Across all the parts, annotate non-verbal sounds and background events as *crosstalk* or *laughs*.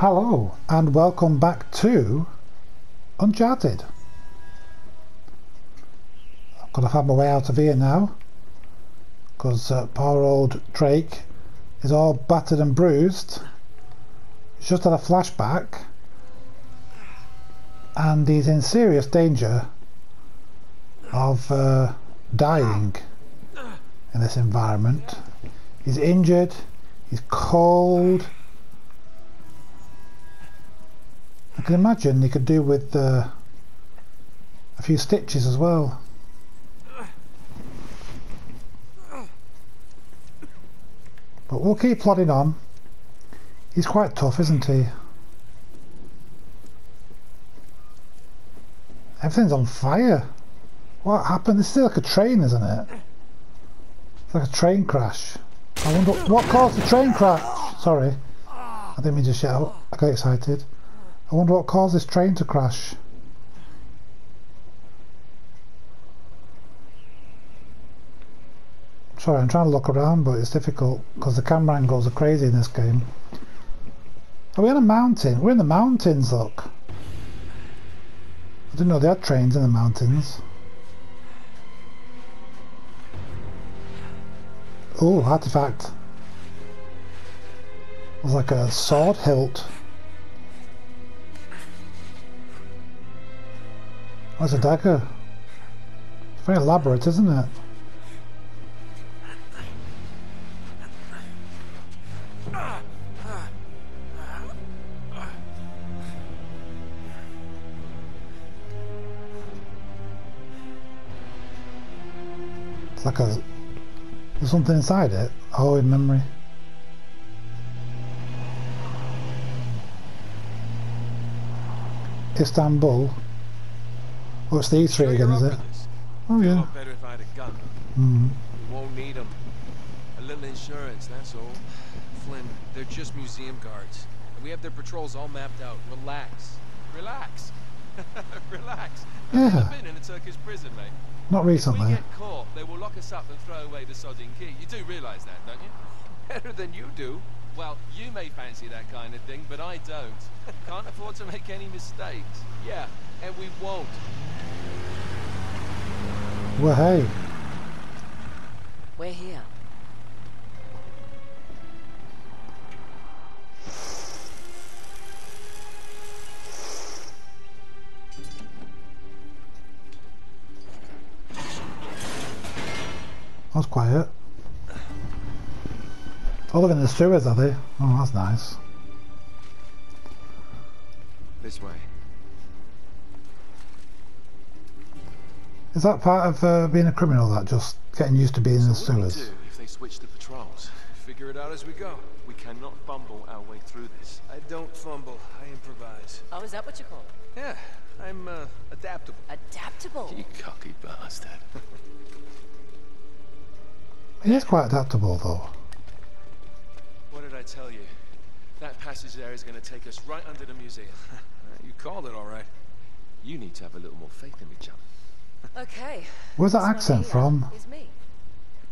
Hello and welcome back to Uncharted. I've got to find my way out of here now because uh, poor old Drake is all battered and bruised. He's just had a flashback and he's in serious danger of uh, dying in this environment. He's injured, he's cold. Can imagine you could do with uh, a few stitches as well. But we'll keep plodding on. He's quite tough, isn't he? Everything's on fire. What happened? This is like a train, isn't it? It's like a train crash. I wonder what caused the train crash. Sorry. I didn't mean to shout. I got excited. I wonder what caused this train to crash. Sorry, I'm trying to look around, but it's difficult because the camera angles are crazy in this game. Are we on a mountain? We're in the mountains, look. I didn't know they had trains in the mountains. Oh, artifact. It was like a sword hilt. That's a dagger. It's very elaborate, isn't it? It's like a... There's something inside it. Oh, in memory. Istanbul. Oh, the these three again, is it? Oh, yeah. better if I had a gun. Mm. We won't need them. A little insurance, that's all. Flynn, they're just museum guards. And we have their patrols all mapped out. Relax. Relax. *laughs* Relax. I've Yeah. been in a Turkish prison, mate. Not If we get caught, they will lock us up and throw away the sodding key. You do realise that, don't you? *laughs* Better than you do. Well, you may fancy that kind of thing, but I don't. *laughs* Can't afford to make any mistakes. Yeah, and we won't. Well, hey. We're here. That's quiet. Oh, look in the sewers, are they? Oh, that's nice. Is that part of uh, being a criminal, that just getting used to being in the what sewers? do if they switch the patrols? Figure it out as we go. We cannot fumble our way through this. I don't fumble. I improvise. Oh, is that what you call it? Yeah, I'm uh, adaptable. Adaptable. You cocky bastard. He is quite adaptable, though. what did I tell you? That passage there is going to take us right under the museum. *laughs* you called it all right. You need to have a little more faith in me, chum. Okay. Where's that It's accent from? It's me.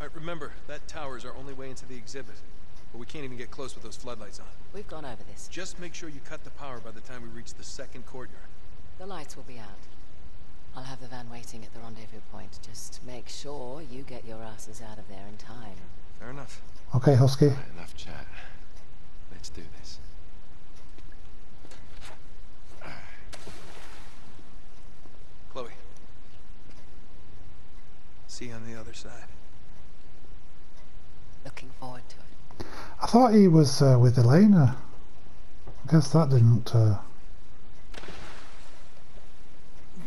All right, remember, that tower is our only way into the exhibit. But we can't even get close with those floodlights on. We've gone over this. Just make sure you cut the power by the time we reach the second courtyard. The lights will be out. I'll have the van waiting at the rendezvous point. Just make sure you get your asses out of there in time. Fair enough. Okay, Husky. Right, enough chat. Let's do this. See on the other side. Looking forward to it. I thought he was uh, with Elena. I guess that didn't... Uh... You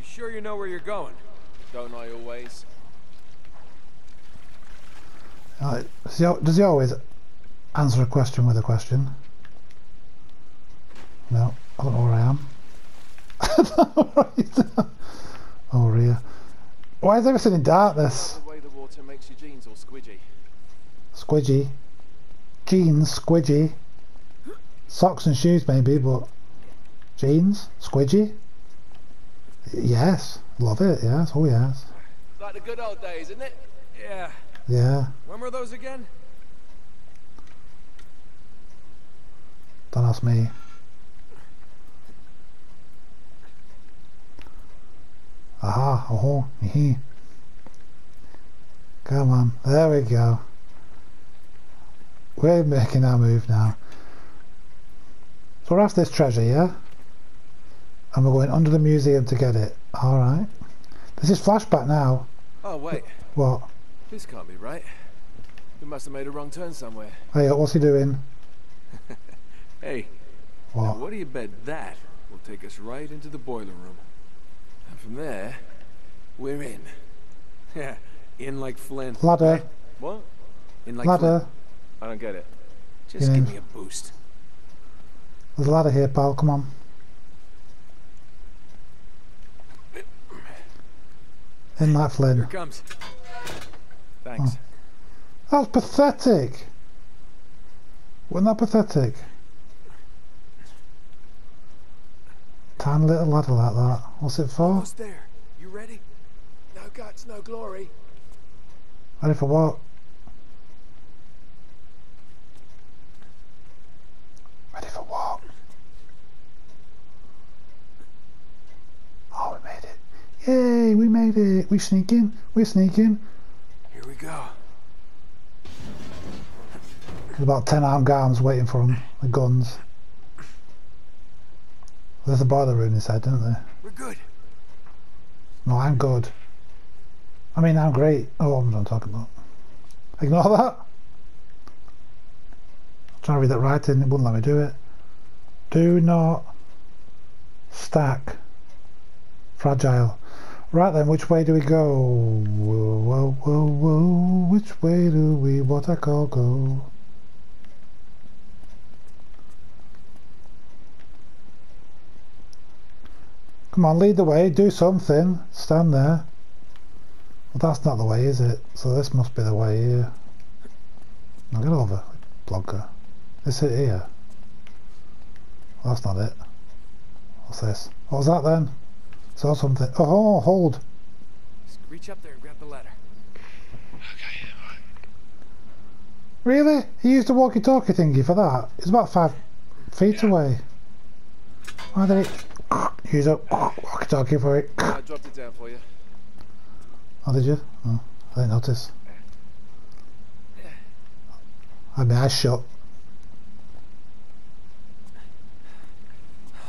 sure you know where you're going? Don't I always? Uh, does, he, does he always answer a question with a question? No, I don't know where I am. *laughs* oh, Rhea. Why is everything in darkness? The way the water makes your jeans all squidgy. Squidgy. Jeans, squidgy. Socks and shoes maybe, but jeans, squidgy. Yes, love it. Yes, oh yes, Like the good old days, isn't it? Yeah. yeah. When were those again? Don't ask me. Aha, oh, hee. Come on, there we go. We're making our move now. So we're after this treasure, yeah? And we're going under the museum to get it. Alright. This is flashback now. Oh, wait. What? This can't be right. We must have made a wrong turn somewhere. Hey, what's he doing? *laughs* Hey, What? now What? what do you bet that will take us right into the boiler room? And from there, we're in. *laughs* Yeah, in like Flynn. Ladder. What? In like Ladder. Flynn? I don't get it. Just Yeah. give me a boost. There's a ladder here, pal. Come on. In like Here Flynn. it comes. Thanks. Oh. That was pathetic. Wasn't that pathetic? Tiny little ladder like that. What's it for? Almost there. You ready? No guts, no glory. Ready for what? Ready for what? Oh, we made it. Yay, we made it. We sneaking. We're sneaking. Here we go. There's about 10 armed guards waiting for them. The guns. There's a boiler room, said, didn't there? We're good. No, I'm good. I mean, I'm great. Oh, I'm not talking about. Ignore that. I'm trying to read that writing, it wouldn't let me do it. Do not stack. Fragile. Right then, which way do we go? Whoa, whoa, whoa, whoa. Which way do we, what I call, go? Come on, lead the way, do something. Stand there. Well, that's not the way, is it? So this must be the way here. Now get over, blogger. Is it here? Well, that's not it. What's this? What was that then? Saw something. Oh, oh, hold. Just reach up there and grab the ladder. Okay, alright. Really? He used a walkie-talkie thingy for that? It's about five feet away. Why did he use a walkie-talkie for it? I dropped it down for you. Oh, did you? Oh, I didn't notice. I had my eyes shut.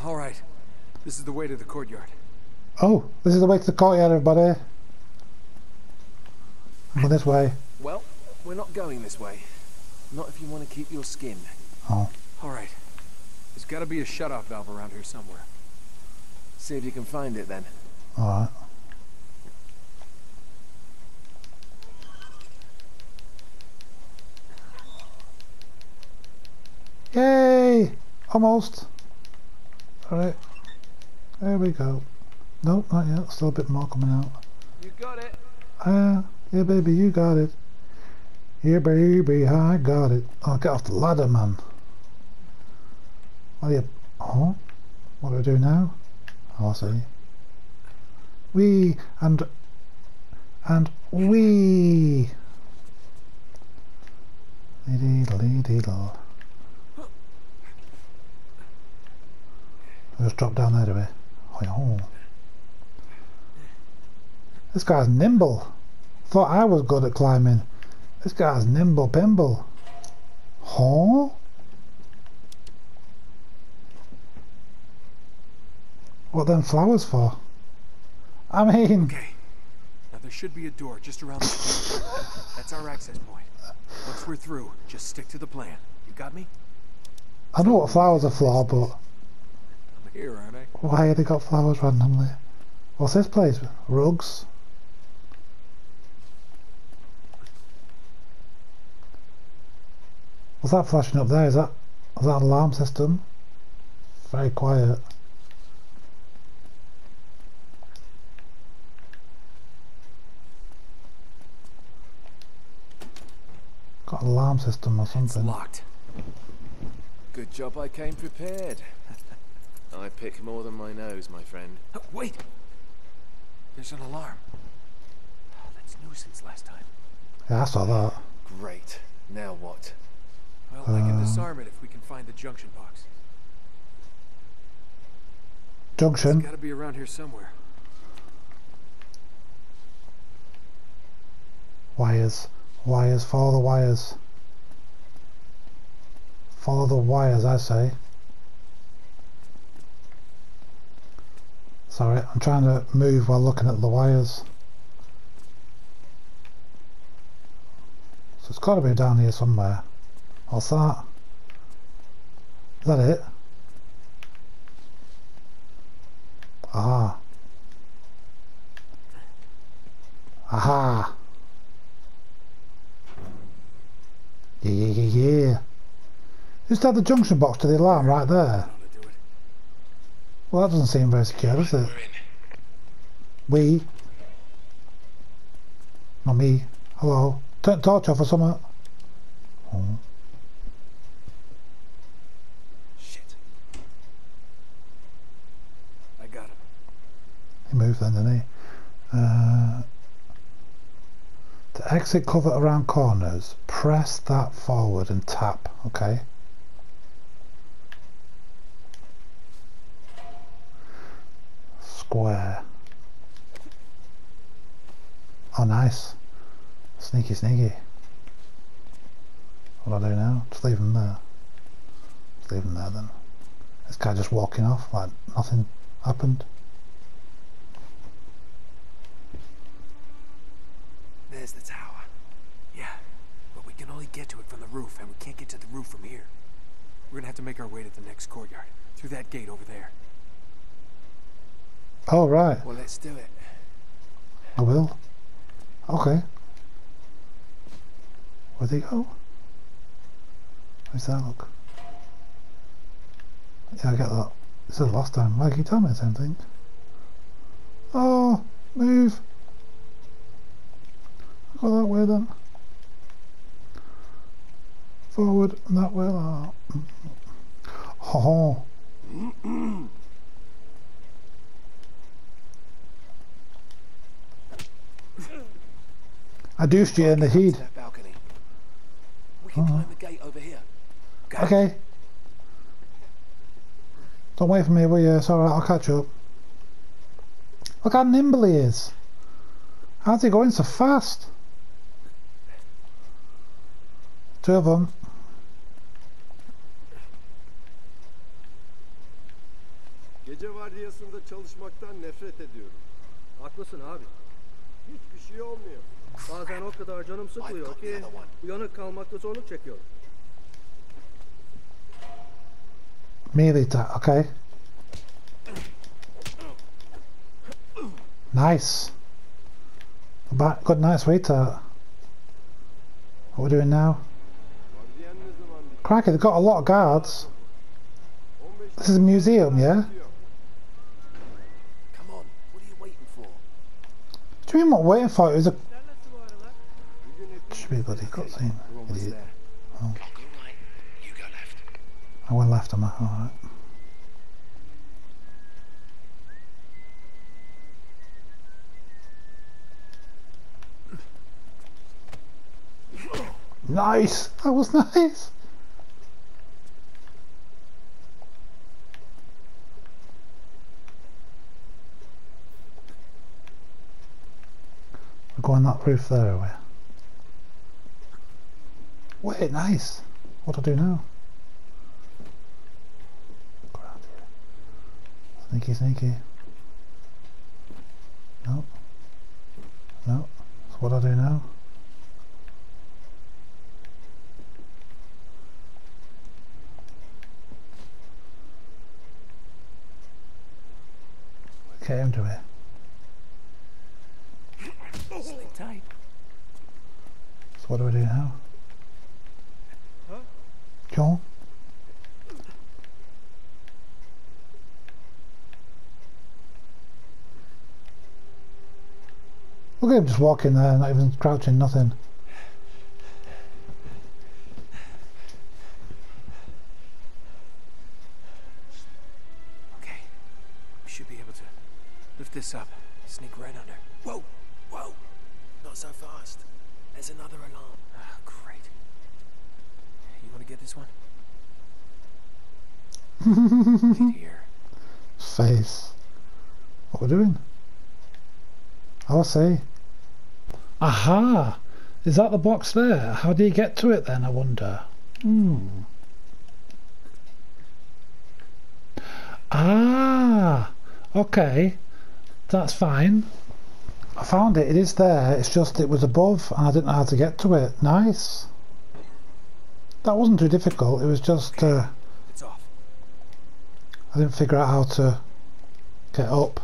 Alright. This is the way to the courtyard. Oh, this is the way to the courtyard, everybody. Go this way. Well, we're not going this way. Not if you want to keep your skin. Oh, Alright. There's gotta be a shut-off valve around here somewhere. See if you can find it then. alright. Yay! Almost. Alright. There we go. Nope, not yet. Still a bit more coming out. You got it. Ah, yeah, baby, you got it. Yeah, baby, I got it. Oh, get off the ladder, man. What are you... Oh? What do I do now? We and... And we. Diddle diddle. Just drop down there, do we? Oh. This guy's nimble. Thought I was good at climbing. This guy's nimble pimble. Huh? What them flowers for? I mean, Okay. Now there should be a door just around the corner. That's our access point. Once we're through, just stick to the plan. You got me? I know what flowers are for, but I'm here, aren't I? why have they got flowers randomly? What's this place? Rugs? What's that flashing up there? Is that is that an alarm system? Very quiet. alarm system or something. It's locked. Good job I came prepared. *laughs* I pick more than my nose, my friend. Uh, wait! There's an alarm. Oh, that's new since last time. Yeah, I saw that. Great. Now what? Well, um, I can disarm it if we can find the junction box. Junction? It's gotta be around here somewhere. Wires. Wires. Follow the wires. Follow the wires, I say. Sorry, I'm trying to move while looking at the wires. So it's got to be down here somewhere. What's that? Is that it? Ah. Aha. Yeah, yeah, yeah, yeah. Just have the junction box to the alarm right there. Well, that doesn't seem very secure, does it? We. Not me. Hello. Turn the torch off or something. Oh. Shit. I got him. He moved then, didn't he? Uh, to exit cover around corners, press that forward and tap. Okay. Square. Oh, nice. Sneaky, sneaky. What do I do now? Just leave him there. Just leave him there then. This guy just walking off like nothing happened. There's the tower. Yeah, but we can only get to it from the roof, and we can't get to the roof from here. We're gonna have to make our way to the next courtyard, through that gate over there. All right. Well, let's do it. I will. Okay. Where'd they go? Where's that look? Yeah, I get that. This is the last time. Like you told me the same thing. Oh, move. That way then. Forward and that way. Oh. oh. I deuced you in the heat. To. We can climb the gate over here. Got? Okay. Don't wait for me, will you? It's alright, I'll catch up. Look how nimble he is. How's he going so fast? Them. Gece vardiyasında çalışmaktan nefret ediyorum. Haklısın abi. Hiçbir şey olmuyor. Bazen o kadar canım sıkılıyor ki uyanık kalmakta zorluk çekiyorum. Melee attack, okay. Nice. Back, good nice to. What we doing now? Vardiyan ne zaman bitiyor? Cracky, they've got a lot of guards. This is a museum, yeah? Come on. What are you waiting for? Do you mean what waiting for? It was a. Should be a bloody cutscene. Idiot. Oh. Go right. You left. I went left, am I? Alright. Nice! That was *laughs* nice! We're going that roof there, we? Wait, nice! What do I do now? Go. Sneaky, sneaky. No. No. So what do I do now? Okay, I'm doing it. What do I do now? Huh? John? Look at him just walking there, not even crouching, nothing. Okay. We should be able to lift this up. Sneak right under. Whoa! Whoa! Not so fast. There's another alarm. Ah, great. You want to get this one? *laughs* Here. Face. What we're doing? I'll see. Aha! Is that the box there? How do you get to it then, I wonder? Hmm. Ah, okay. That's fine. I found it. It is there. It's just it was above and I didn't know how to get to it. Nice. That wasn't too difficult. It was just uh, It's off. I didn't figure out how to get up.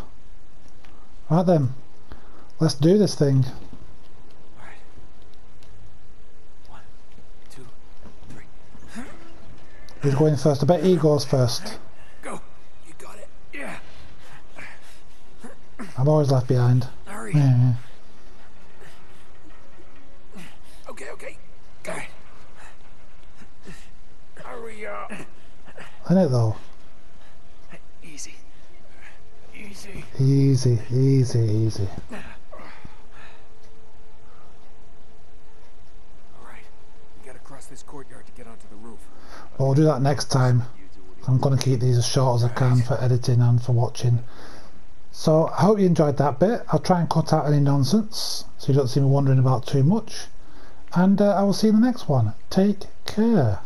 Right then. Let's do this thing. All right. One, two, three. *gasps* Who's going first? I bet he goes first. Go. You got it. Yeah. I'm always left behind. Hurry. Mm-hmm. Yeah. Okay, okay. Go. Hurry up. Isn't it though? Easy. Easy. Easy, easy, easy. All right. We gotta cross this courtyard to get onto the roof. We'll do that next time. I'm going to keep these as short as I can for editing and for watching. So I hope you enjoyed that bit. I'll try and cut out any nonsense so you don't see me wandering about too much. And uh, I will see you in the next one. Take care.